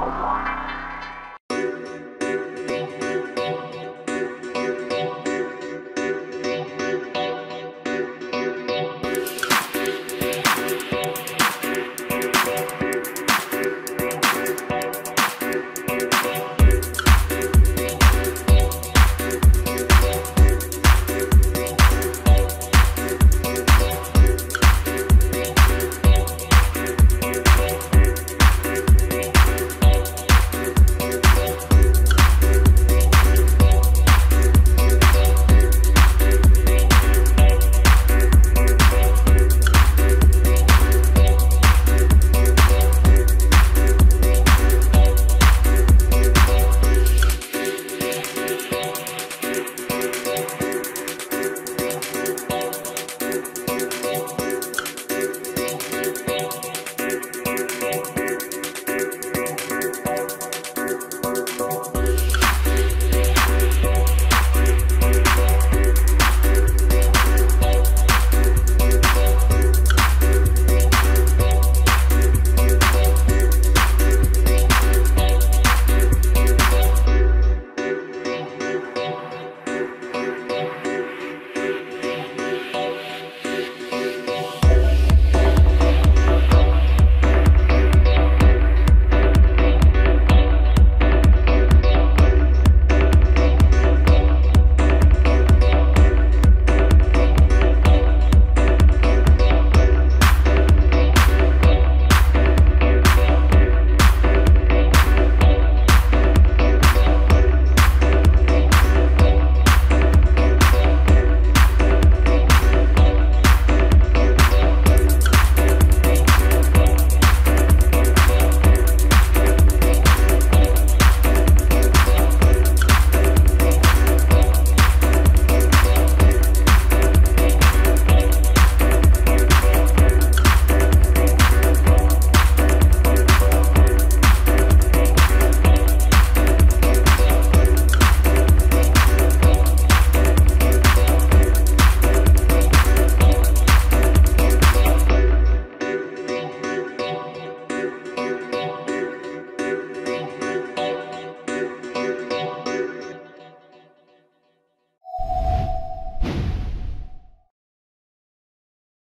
Bye.